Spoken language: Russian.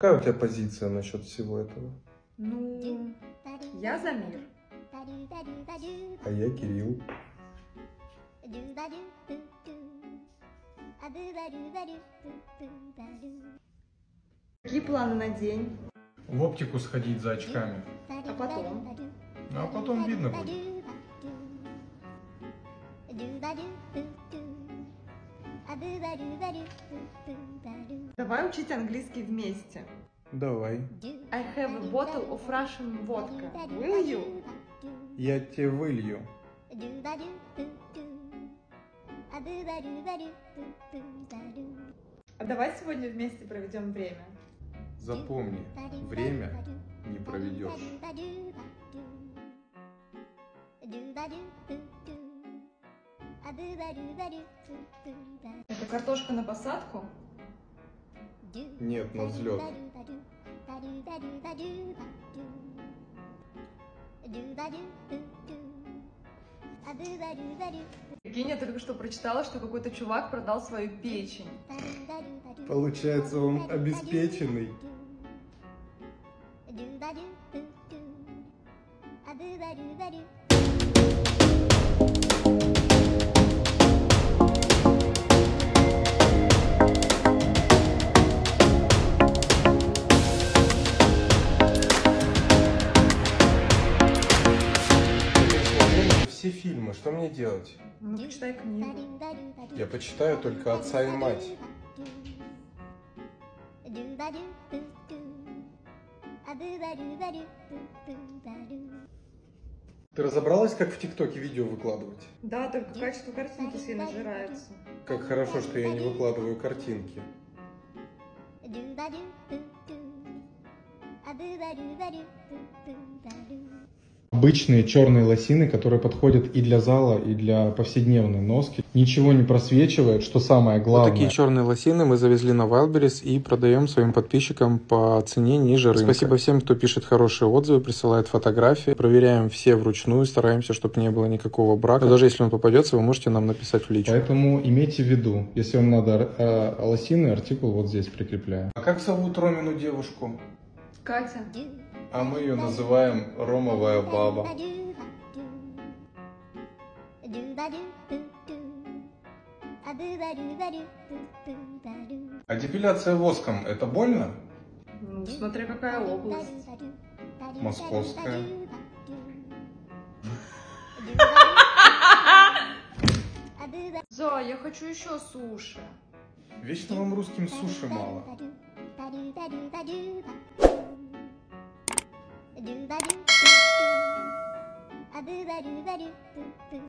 Какая у тебя позиция насчет всего этого? Ну, я за мир. А я Кирилл. Какие планы на день? В оптику сходить за очками. А потом? А потом видно будет. Давай учить английский вместе. Давай. I have a bottle of Russian vodka. Will you? Я тебе вылью. А давай сегодня вместе проведем время. Запомни, время не проведешь. Это картошка на посадку? Нет, на взлет. Прикинь, я только что прочитала, что какой-то чувак продал свою печень. Получается, он обеспеченный. Все фильмы, что мне делать? Ну, почитай книгу. Я почитаю только отца и мать. Ты разобралась, как в ТикТоке видео выкладывать? Да, только качество картинки сильно сжирается. Как хорошо, что я не выкладываю картинки. Обычные черные лосины, которые подходят и для зала, и для повседневной носки. Ничего не просвечивает, что самое главное. Вот такие черные лосины мы завезли на Wildberries и продаем своим подписчикам по цене ниже рынка. Спасибо всем, кто пишет хорошие отзывы, присылает фотографии. Проверяем все вручную, стараемся, чтобы не было никакого брака. Но даже если он попадется, вы можете нам написать в личку. Поэтому имейте в виду, если вам надо э, лосины, артикул вот здесь прикрепляем. А как зовут Ромину девушку? Катя, А мы ее называем Ромовая баба. А депиляция воском это больно? ну, смотря какая область. Московская. Зо, я хочу еще суши. Вечно вам русским суши мало. ルバルトゥトゥアブバルバルトゥ